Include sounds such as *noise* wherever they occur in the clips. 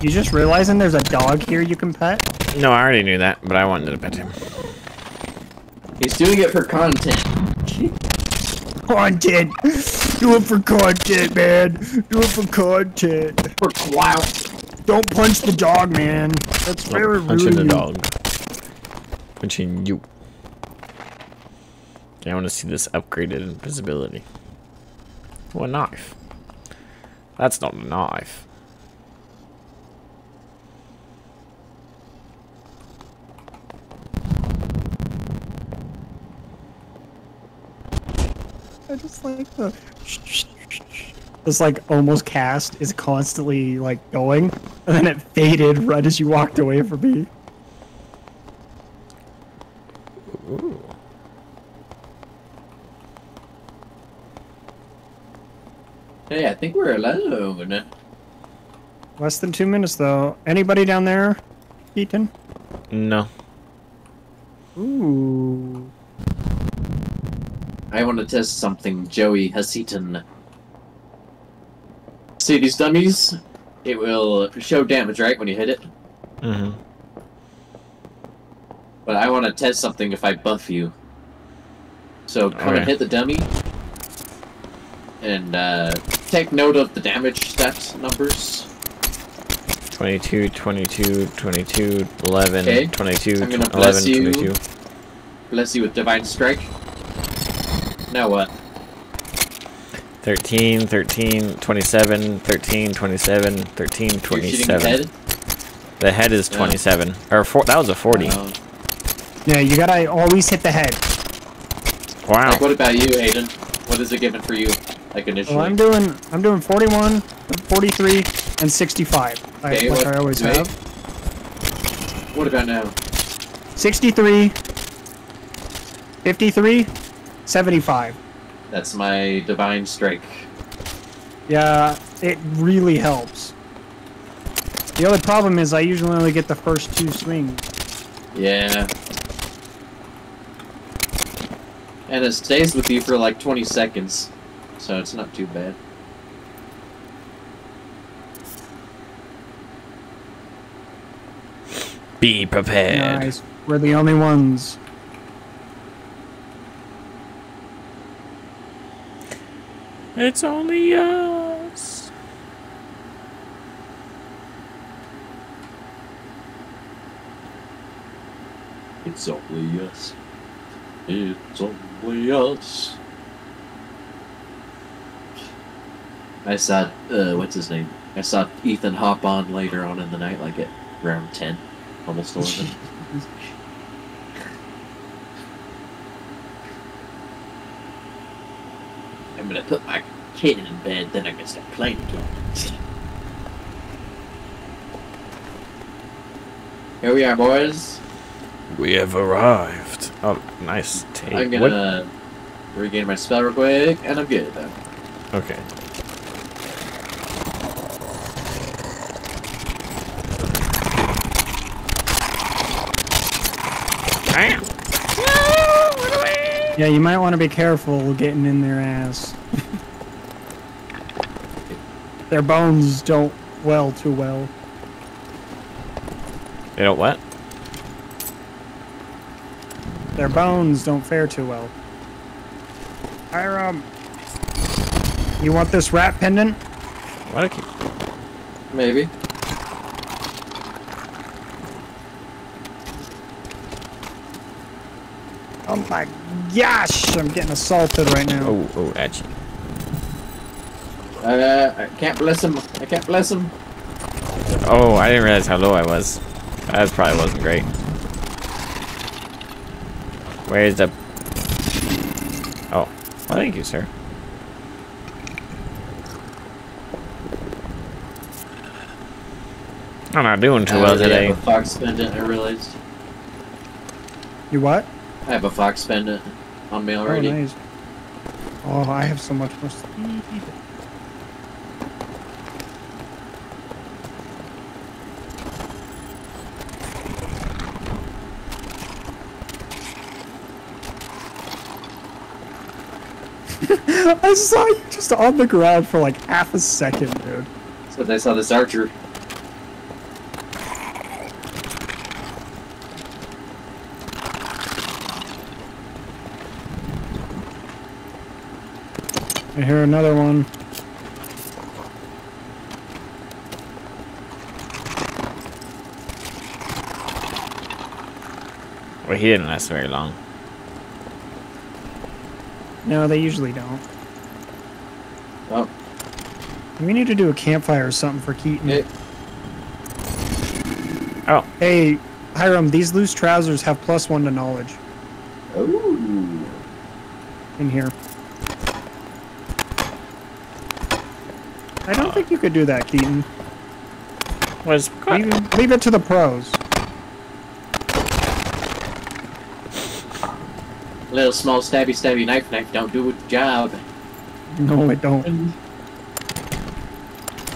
You just realizing there's a dog here you can pet? No, I already knew that, but I wanted to pet him. He's doing it for content. Content! Do it for content, man! Do it for content! For clout. Don't punch the dog, man! That's very rude. Punching the dog. Punching you. I want to see this upgraded invisibility. Oh, a knife. That's not a knife. I just like the. This like almost cast is constantly like going, and then it faded right as you walked away from me. Ooh. Hey, I think we're alone. Less than two minutes though. Anybody down there, Ethan? No. Ooh. I want to test something, Joey Heasaton. See these dummies? It will show damage, right, when you hit it? Mm-hmm. But I want to test something if I buff you. So come Okay. and hit the dummy. And uh, take note of the damage stats numbers. 22, 22, 22, 11, Okay. 22, I'm gonna tw- bless you. 22. Bless you with Divine Strike. Now what? 13, 13, 27, 13, 27, 13, You're shooting 27. head? The head is Yeah. 27. Or four, that was a 40. Uh, Yeah, you gotta always hit the head. wow. like, what about you, Aiden? What is it given for you? Like initially? Well, I'm doing I'm doing 41, 43, and 65. I, Okay, like what- I always wait. have. What about now? 63, 53, 75. That's my Divine Strike. Yeah, it really helps. The only problem is I usually only get the first two swings. Yeah. And it stays with you for like 20 seconds, so it's not too bad. Be prepared. Nice. We're the only ones. It's only us. It's only us. It's only us. I saw, uh, what's his name? I saw Ethan hop on later on in the night, like at round 10, almost 11. *laughs* I'm gonna put my kid in bed, then I can start playing again. Here we are, boys. We have arrived. Oh, nice take. I'm gonna regain my spell real quick, and I'm good though. Okay. Yeah, you might want to be careful getting in their ass. *laughs* their bones don't well too well. They don't what? Their bones don't fare too well. Hiram, you want this rat pendant? Why do I keep... Maybe. Oh my gosh, I'm getting assaulted right now. Oh, oh, actually. Uh, I can't bless him. I can't bless him. Oh, I didn't realize how low I was. That probably wasn't great. Where's the... Oh. Well, thank you, sir. I'm not doing too I well already today. have a fox pendant. I realized. You what? I have a fox pendant on me already. Oh, nice. Oh, I have so much more speed. *laughs* I saw you just on the ground for like half a second, dude. So I saw this archer. Hear another one. Well, he didn't last very long. No, they usually don't. Oh, We need to do a campfire or something for Keaton. it, Oh, Hey, Hiram, these loose trousers have plus one to knowledge ooh. in here. I don't think you could do that, Keaton. was Leave, leave it to the pros. Little small stabby stabby knife knife don't do the job. No, it don't.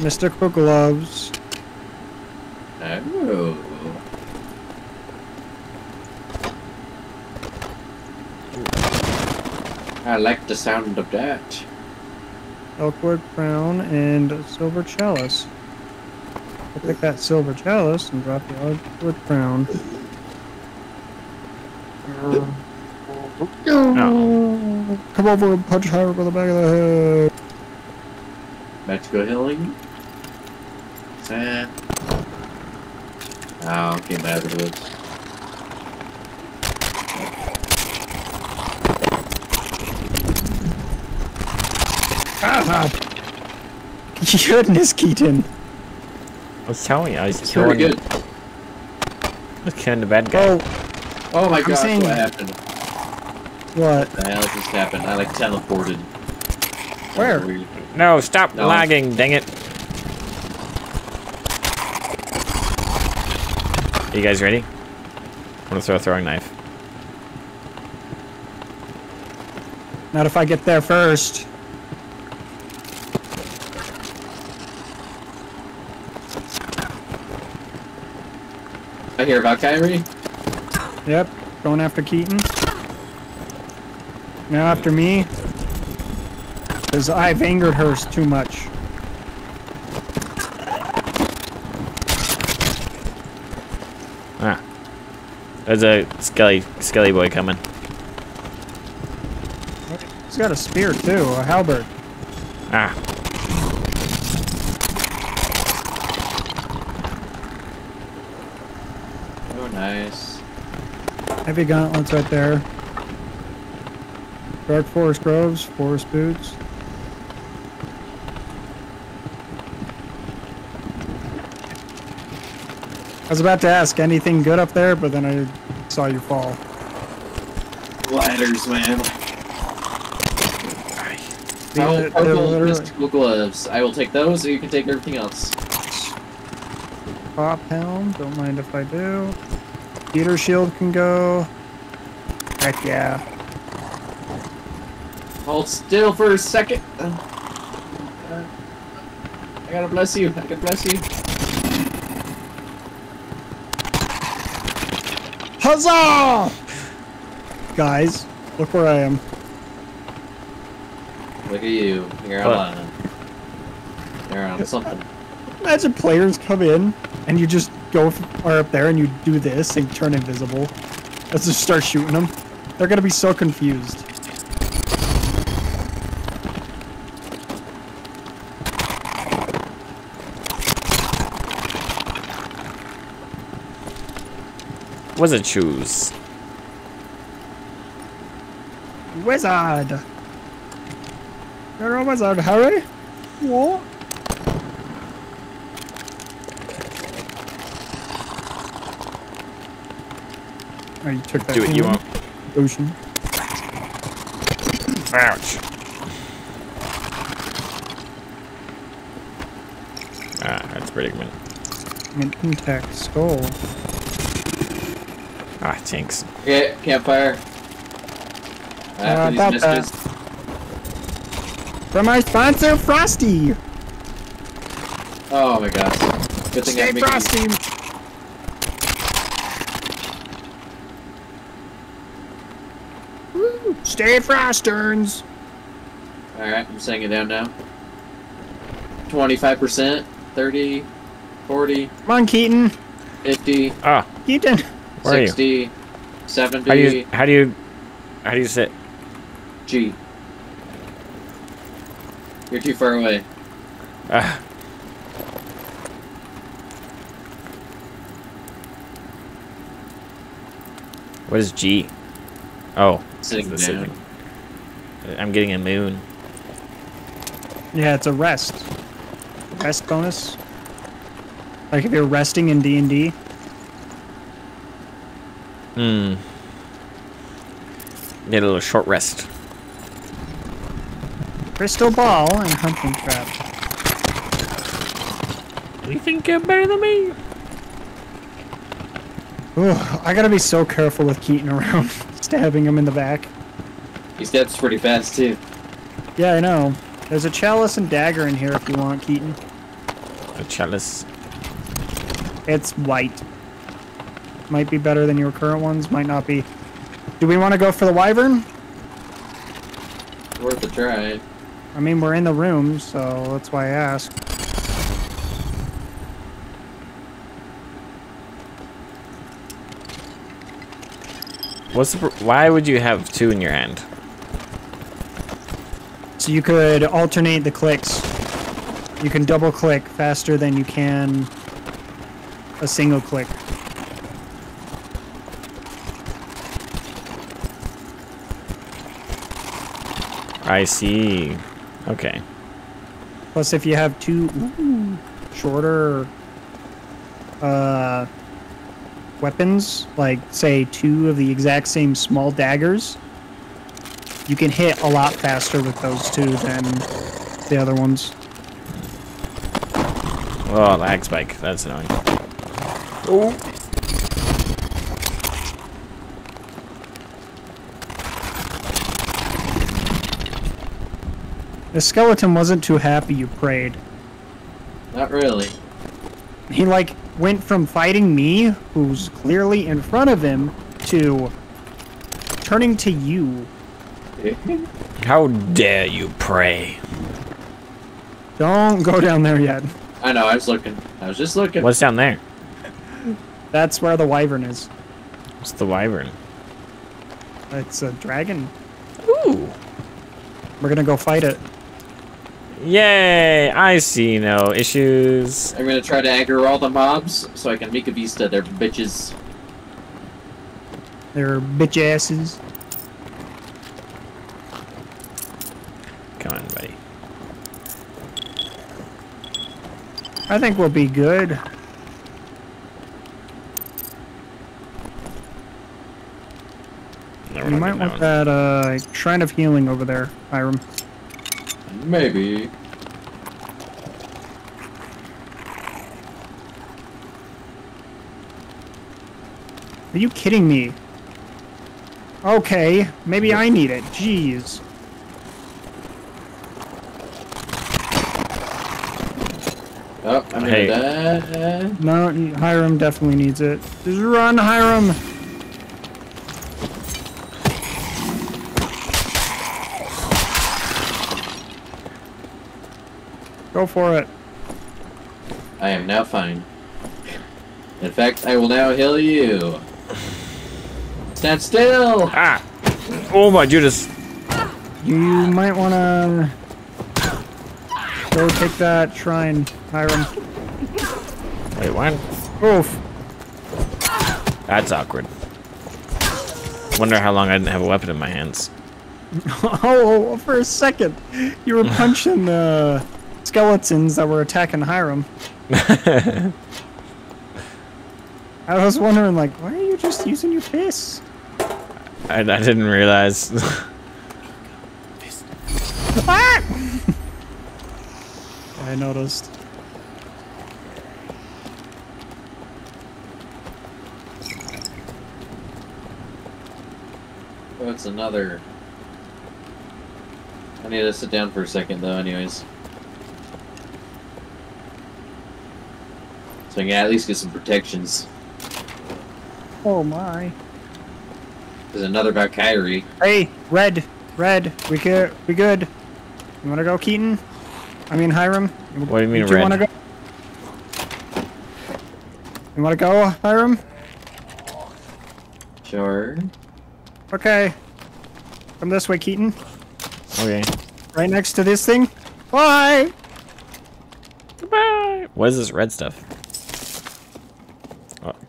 Mystical gloves. Oh. I like the sound of that. Elkwood crown and silver chalice. I'll pick that silver chalice and drop the Elkwood crown. Come over and punch Hiram in the back of the head. Back to go healing. Sad. Oh, came out of the woods. Ah! Goodness, Keaton. I was telling you, I was It's killing, pretty good. I was killing the bad guy. Oh, Oh my I'm god, saying- what happened? what? The hell just happened? I like teleported. Where? Weird. No, stop No. lagging, dang it. Are you guys ready? I'm gonna throw a throwing knife. Not if I get there first. I hear about Kyrie. Yep, going after Keaton. Now after me. Because I've angered her too much. Ah. There's a skelly skelly boy coming. He's got a spear too, a halberd. Ah. Nice. Heavy gauntlets right there. Dark Forest Groves, Forest Boots. I was about to ask anything good up there, but then I saw you fall. Ladders, man. The- How the- purple mystical gloves. I will take those, or you can take everything else. Pop helm, don't mind if I do. Peter shield can go. Heck yeah. Hold still for a second. Uh, I gotta bless you. I gotta bless you. Huzzah! Guys, look where I am. Look at you. You're What? on. You're on something. Imagine players come in and you just go f- or up there and you do this and turn invisible. Let's just start shooting them. They're gonna be so confused. Wizard shoes. Wizard! You're a wizard, Harry? What? Oh, you took that Do it, you from won't. Ocean. Ouch. Ah, that's predicament. An intact skull. Ah, jinx. Okay, campfire. Uh, After these about messages. From our sponsor, Frosty! Oh my gosh. Good thing Stay I'm making Frosty! Stay Frosterns! Alright, I'm setting it down now. 25%, 30, 40, Come on, Keaton. 50, Ah, Keaton. Where are you? 60, 70, how do you how do you how do you sit? G. You're too far away. Ah. What is G? Oh, Sitting the down. sitting. I'm getting a moon. Yeah, it's a rest. Rest bonus. Like if you're resting in D and D. Hmm. Need a little short rest. Crystal ball and hunting trap. You think you're better than me? Ugh, I gotta be so careful with Keaton around, *laughs* stabbing him in the back. He steps pretty fast too. Yeah, I know. There's a chalice and dagger in here if you want, Keaton. A chalice. It's white. Might be better than your current ones, might not be. Do we want to go for the wyvern? Worth a try. I mean, we're in the room, so that's why I asked. What's the? pr- Why would you have two in your hand? So you could alternate the clicks. You can double click faster than you can a single click. I see. Okay. Plus, if you have two ooh, shorter uh, weapons, like say two of the exact same small daggers, you can hit a lot faster with those two than the other ones. Oh, lag spike. That's annoying. Oh. The skeleton wasn't too happy you prayed. Not really. He like went from fighting me, who's clearly in front of him, to turning to you. *laughs* How dare you pray? Don't go down there yet. I know, I was looking. I was just looking. What's down there? That's where the wyvern is. What's the wyvern? It's a dragon. Ooh. We're gonna go fight it. Yay! I see no issues. I'm gonna try to aggro all the mobs so I can make a vista. They're bitches. They're bitch asses. Come on, buddy. I think we'll be good. No, You might want that that uh, shrine of healing over there, Hiram. Maybe. Are you kidding me? Okay, maybe I need it. Jeez. Oh, I'm Hey. gonna. No, Hiram definitely needs it. Just run, Hiram! Go for it. I am now fine. In fact, I will now heal you. Stand still! Ah! Oh my Judas! You might want to go take that shrine, Hiram. Wait, what? Oof. That's awkward. Wonder how long I didn't have a weapon in my hands. *laughs* Oh, for a second, you were *laughs* punching the skeletons that were attacking Hiram. *laughs* I was wondering, like, why are you just using your fists? I, I didn't realize. *laughs* Ah! *laughs* I noticed. Oh, it's another. I need to sit down for a second, though, anyways. So I can at least get some protections. Oh my. There's another Valkyrie. Hey, red, red, we good, we good. You want to go, Keaton? I mean, Hiram? What do you mean Do you want to go? You want to go, Hiram? Sure. Okay. Come this way, Keaton. Okay. Right next to this thing. Bye! Goodbye. What is this red stuff?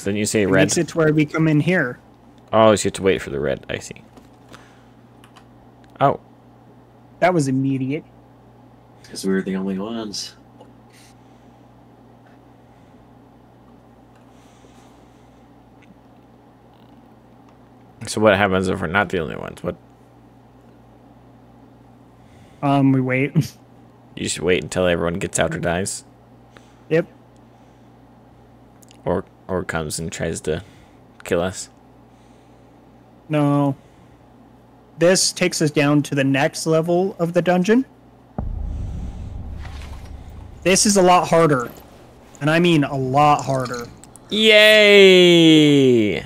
Because then you say It red. makes it to where we come in here. Oh, so you have to wait for the red. I see. Oh, That was immediate. Because we were the only ones. so what happens if we're not the only ones? What? Um, we wait. *laughs* You should wait until everyone gets out or dies, yep. or or comes and tries to kill us. No. This takes us down to the next level of the dungeon. This is a lot harder. And I mean a lot harder. Yay!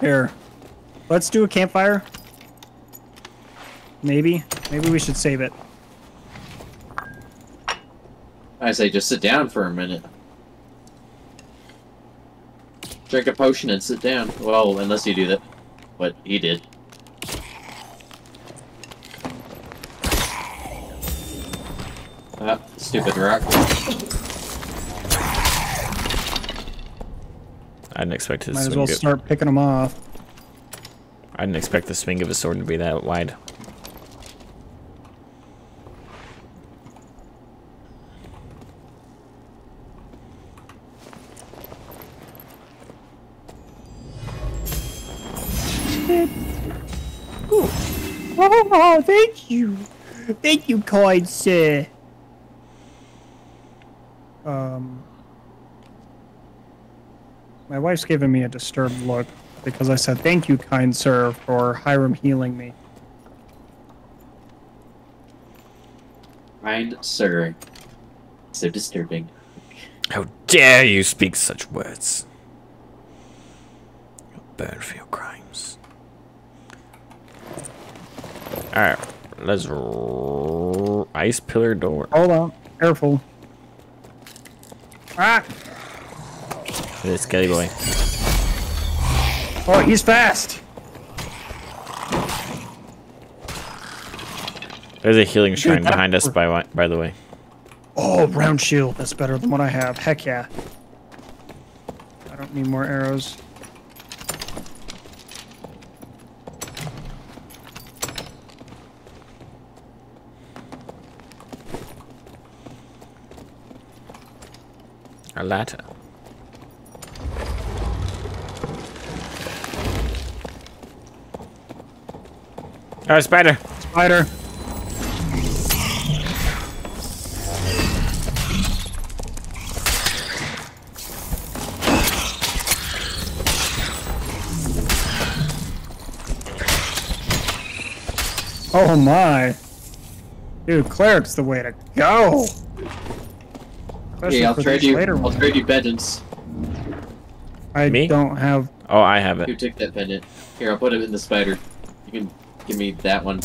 Here. Let's do a campfire. Maybe. Maybe we should save it. I say just sit down for a minute. Drink a potion and sit down. Well, unless you do that. What he did. Ah, stupid rock. I didn't expect his Might as swing. well of- start picking them off. I didn't expect the swing of his sword to be that wide. Thank you, kind sir. Um, my wife's giving me a disturbed look because I said thank you, kind sir, for Hiram healing me. Kind sir. So disturbing. How dare you speak such words? You'll burn for your crimes. Alright, let's r- ice pillar door. Hold on, careful. Ah! This Kelly boy. Oh, he's fast. There's a healing shrine that- behind us, by by the way. Oh, round shield. That's better than what I have. Heck yeah. I don't need more arrows. A ladder. Oh, spider! Spider. Oh my. Dude, cleric's the way to go. Especially Yeah, I'll trade you. later I'll ones. trade you pendants. I Me? don't have. Oh, I have Who it. took that pendant? Here, I'll put it in the spider. You can give me that one.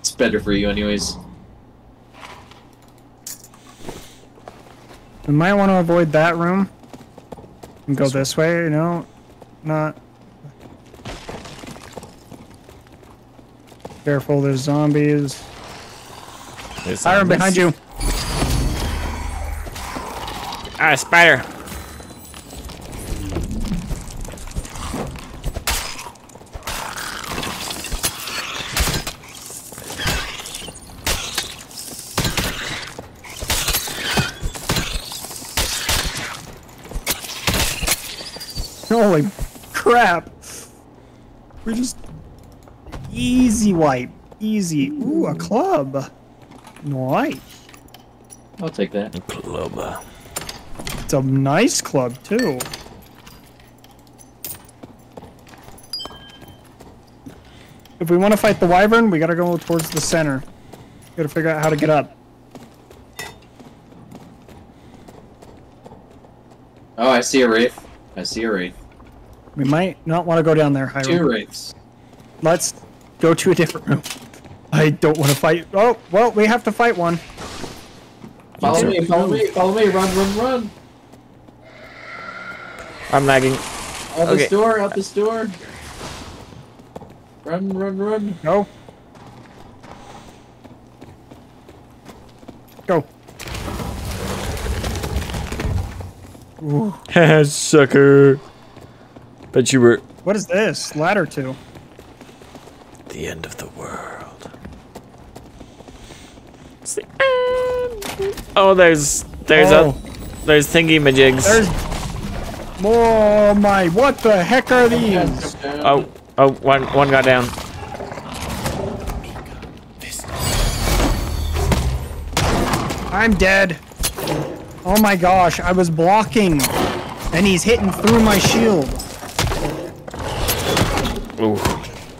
It's better for you, anyways. We might want to avoid that room and go this way. You know, not. Careful, there's zombies. There's Iron behind you. Ah, spider! Holy crap! We just easy wipe, easy. Ooh, a club. Nice. I'll take that. Clubber. It's a nice club too. If we want to fight the wyvern, we gotta go towards the center. Gotta figure out how to get up. Oh, I see a wraith. I see a wraith. We might not want to go down there, Two Hiram. wraiths. Let's go to a different room. I don't want to fight. Oh, well, we have to fight one. Follow me, follow me, follow me, run, run, run! I'm lagging. Out Okay. this door, out this door! Run, run, run! Go. *laughs* Go. Ooh, Sucker. Bet you were what is this? Ladder two. the end of the world. It's the end. Oh, there's there's Oh. a there's thingy majigs. There's. Oh my! What the heck are these? Oh oh one one got down. I'm dead. Oh my gosh! I was blocking, and he's hitting through my shield. Ooh.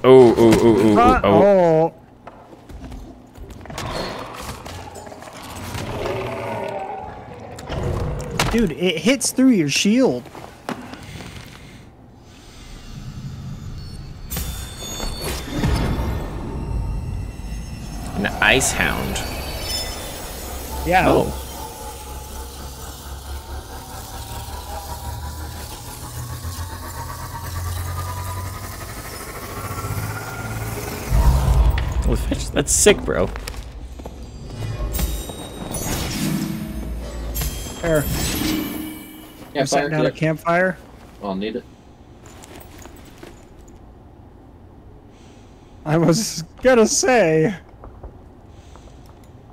Oh oh oh oh oh. Uh, oh. oh. Dude, it hits through your shield. Ice hound. Yeah. Oh. Well, fetch- That's sick, bro. There. Yeah, Set fire down a clip. campfire. I'll need it. I was gonna say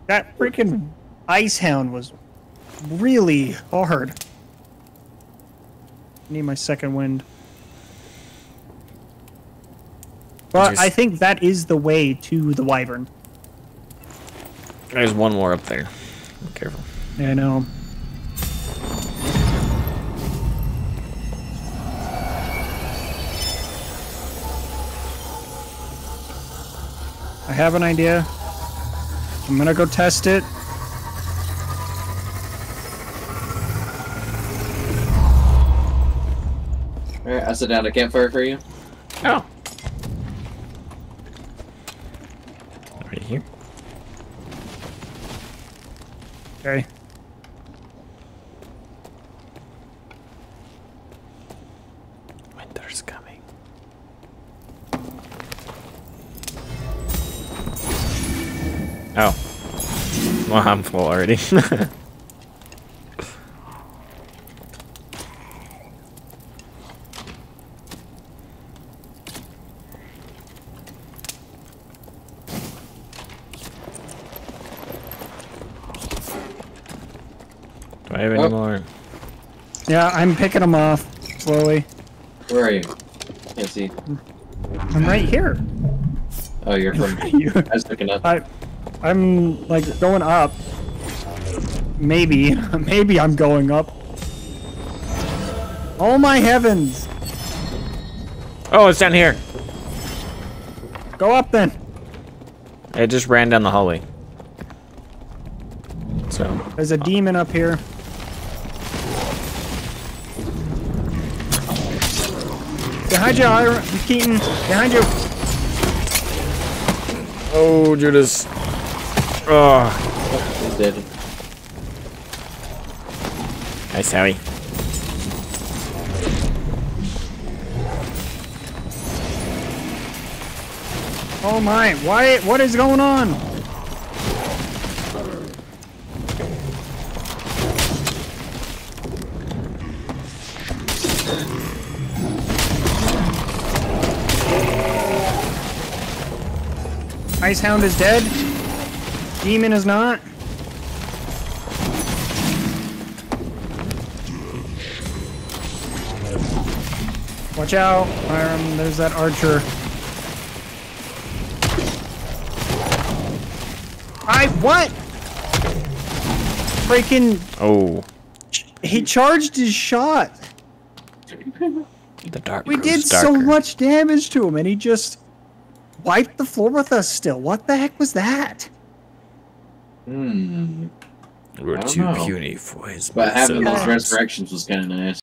that freaking ice hound was really hard. Need my second wind. But I think that is the way to the wyvern. There's one more up there. Be careful. Yeah, I know. I have an idea. I'm gonna go test it. Alright, I set down a campfire for you. Oh. Right here. Okay. Well, I'm full already. *laughs* Do I have any Oh. more? Yeah, I'm picking them off slowly. Where are you? Can't see. I'm right here. Oh, you're from. *laughs* You- I was looking up. I, I'm like going up. Maybe, *laughs* maybe I'm going up. Oh my heavens! Oh, it's down here. Go up then. It just ran down the hallway. So, There's a demon up here. Behind you, Ira, Keaton. Behind you. oh, Judas. Oh, He's dead. nice, Howie. Oh my! Why? What is going on? Icehound is dead. Demon is not. Watch out, Hiram. There's that archer. I what? Freaking! Oh, He charged his shot. the dark. We grows did so much damage to him, and he just wiped the floor with us. Still, what the heck was that? Hmm. We're too know. puny for his But having muscle. those resurrections was kind of nice.